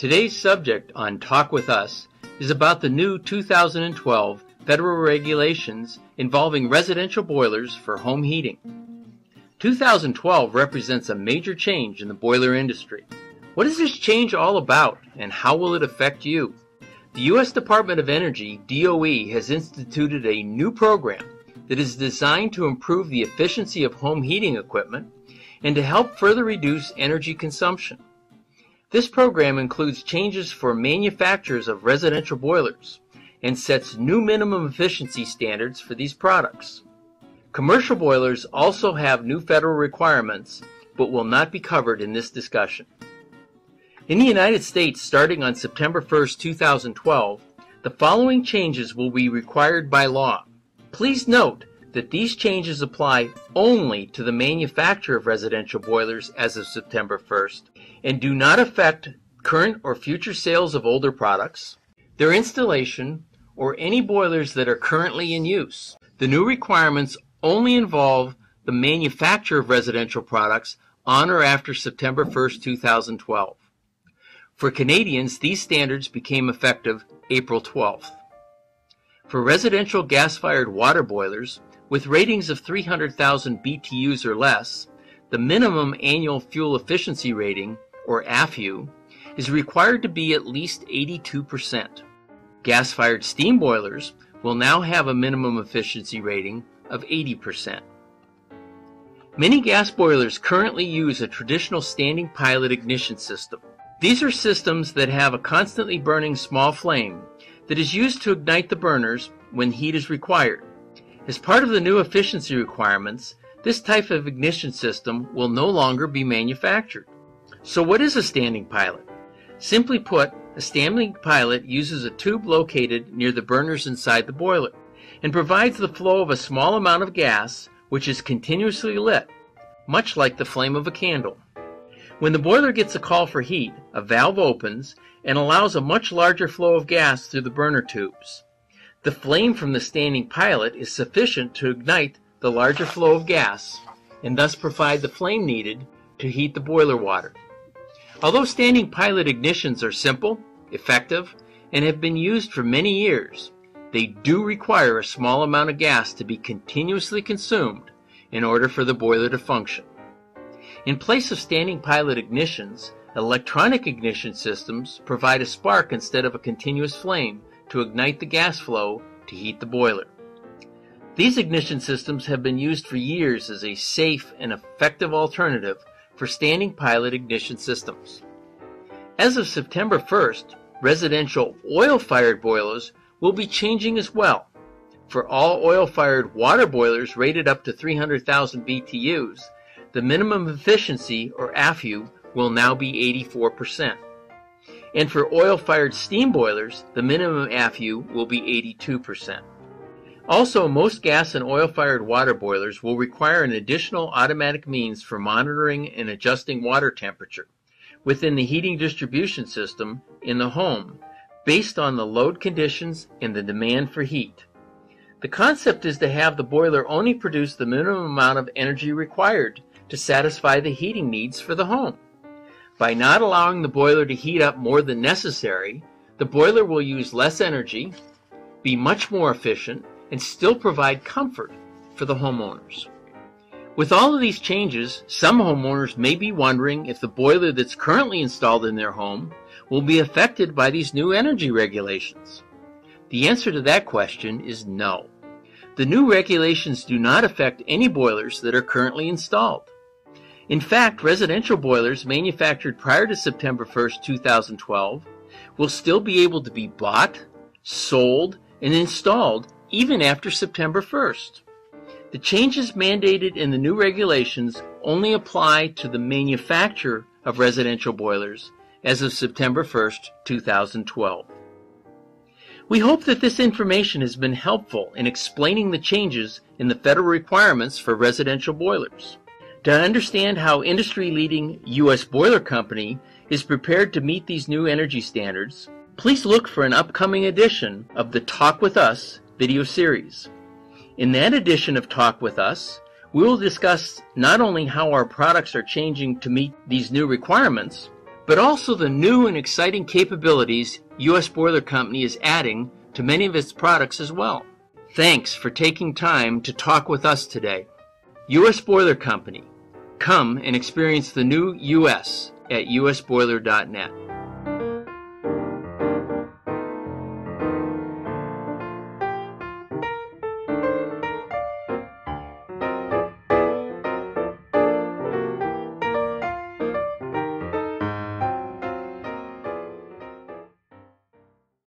Today's subject on Talk With Us is about the new 2012 federal regulations involving residential boilers for home heating. 2012 represents a major change in the boiler industry. What is this change all about and how will it affect you? The U.S. Department of Energy, DOE, has instituted a new program that is designed to improve the efficiency of home heating equipment and to help further reduce energy consumption. This program includes changes for manufacturers of residential boilers and sets new minimum efficiency standards for these products. Commercial boilers also have new federal requirements but will not be covered in this discussion. In the United States, starting on September 1, 2012, the following changes will be required by law. Please note that these changes apply only to the manufacture of residential boilers as of September 1st and do not affect current or future sales of older products, their installation, or any boilers that are currently in use. The new requirements only involve the manufacture of residential products on or after September 1st, 2012. For Canadians, these standards became effective April 12th. For residential gas-fired water boilers with ratings of 300,000 BTUs or less, the minimum annual fuel efficiency rating, or AFUE, is required to be at least 82%. Gas-fired steam boilers will now have a minimum efficiency rating of 80%. Many gas boilers currently use a traditional standing pilot ignition system. These are systems that have a constantly burning small flame that is used to ignite the burners when heat is required. As part of the new efficiency requirements, this type of ignition system will no longer be manufactured. So what is a standing pilot? Simply put, a standing pilot uses a tube located near the burners inside the boiler and provides the flow of a small amount of gas which is continuously lit, much like the flame of a candle. When the boiler gets a call for heat, a valve opens and allows a much larger flow of gas through the burner tubes. The flame from the standing pilot is sufficient to ignite the larger flow of gas and thus provide the flame needed to heat the boiler water. Although standing pilot ignitions are simple, effective, and have been used for many years, they do require a small amount of gas to be continuously consumed in order for the boiler to function. In place of standing pilot ignitions, electronic ignition systems provide a spark instead of a continuous flame to ignite the gas flow to heat the boiler. These ignition systems have been used for years as a safe and effective alternative for standing pilot ignition systems. As of September 1st, residential oil-fired boilers will be changing as well. For all oil-fired water boilers rated up to 300,000 BTUs, the minimum efficiency, or AFUE, will now be 84%. And for oil-fired steam boilers, the minimum AFUE will be 82%. Also, most gas and oil-fired water boilers will require an additional automatic means for monitoring and adjusting water temperature within the heating distribution system in the home based on the load conditions and the demand for heat. The concept is to have the boiler only produce the minimum amount of energy required to satisfy the heating needs for the home. By not allowing the boiler to heat up more than necessary, the boiler will use less energy, be much more efficient, and still provide comfort for the homeowners. With all of these changes, some homeowners may be wondering if the boiler that's currently installed in their home will be affected by these new energy regulations. The answer to that question is no. The new regulations do not affect any boilers that are currently installed. In fact, residential boilers manufactured prior to September 1, 2012 will still be able to be bought, sold, and installed even after September 1st. The changes mandated in the new regulations only apply to the manufacture of residential boilers as of September 1, 2012. We hope that this information has been helpful in explaining the changes in the federal requirements for residential boilers. To understand how industry-leading U.S. Boiler Company is prepared to meet these new energy standards, please look for an upcoming edition of the Talk With Us video series. In that edition of Talk With Us, we will discuss not only how our products are changing to meet these new requirements, but also the new and exciting capabilities U.S. Boiler Company is adding to many of its products as well. Thanks for taking time to talk with us today. U.S. Boiler Company. Come and experience the new U.S. at usboiler.net.